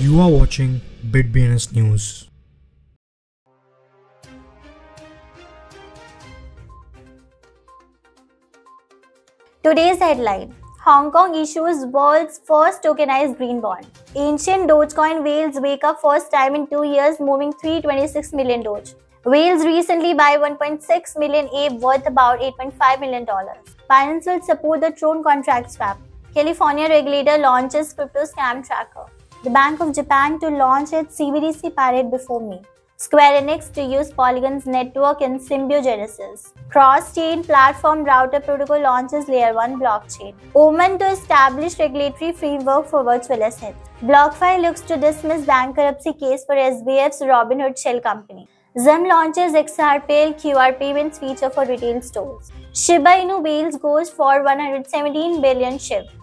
You are watching BitBNS News. Today's headline Hong Kong issues world's first tokenized green bond. Ancient Dogecoin whales wake up first time in two years, moving 326 million Doge. Whales recently buy 1.6 million ape worth about 8.5 million dollars. Binance will support the Tron contract swap. California regulator launches crypto scam tracker. The Bank of Japan to launch its CBDC parade before me. Square Enix to use Polygon's network in symbiogenesis. Cross-chain platform router protocol launches layer 1 blockchain. Oman to establish regulatory framework for virtual assets. BlockFi looks to dismiss bankruptcy case for SBF's Robinhood shell company. Xumm launches XRPL QR payments feature for retail stores. Shiba Inu whales goes for 117 billion SHIB.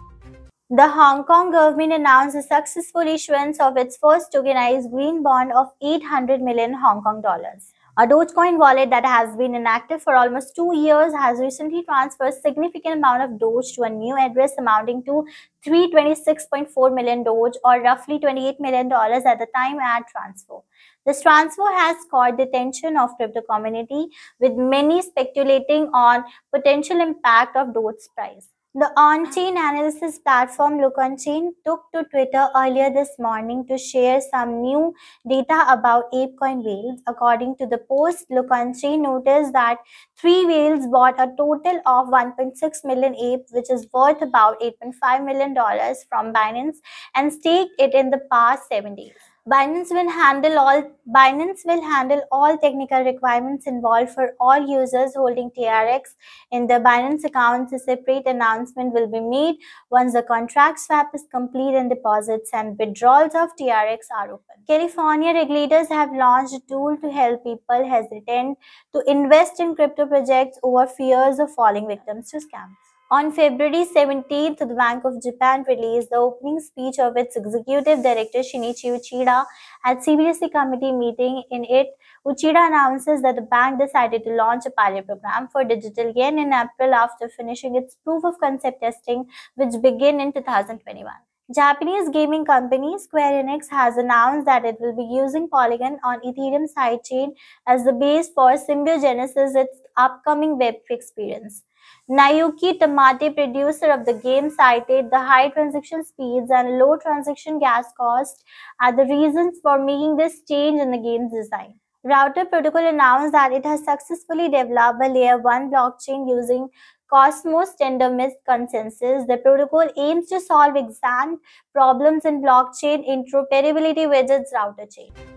The Hong Kong government announced the successful issuance of its first tokenized green bond of 800 million Hong Kong dollars. A Dogecoin wallet that has been inactive for almost two years has recently transferred significant amount of Doge to a new address amounting to 326.4 million Doge or roughly 28 million dollars at the time at transfer. This transfer has caught the attention of crypto community with many speculating on potential impact of Doge's price. The on-chain analysis platform LookOnChain took to Twitter earlier this morning to share some new data about ApeCoin whales. According to the post, LookOnChain noticed that three whales bought a total of 1.6 million ape, which is worth about 8.5 million dollars from Binance, and staked it in the past seven days. Binance will handle all Binance will handle all technical requirements involved for all users holding TRX in the Binance accounts. A separate announcement will be made once the contract swap is complete and deposits and withdrawals of TRX are open. California regulators have launched a tool to help people hesitant to invest in crypto projects over fears of falling victims to scams. On February 17th, the Bank of Japan released the opening speech of its executive director Shinichi Uchida at CBDC committee meeting. In it, Uchida announces that the bank decided to launch a pilot program for digital yen in April after finishing its proof of concept testing, which began in 2021. Japanese gaming company Square Enix has announced that it will be using Polygon on Ethereum sidechain as the base for Symbiogenesis, its upcoming Web3 experience. Naoki Tamate, producer of the game, cited the high transaction speeds and low transaction gas cost as the reasons for making this change in the game's design. Router Protocol announced that it has successfully developed a layer 1 blockchain using Cosmos Tendermint consensus. The protocol aims to solve exam problems in blockchain interoperability with its router chain.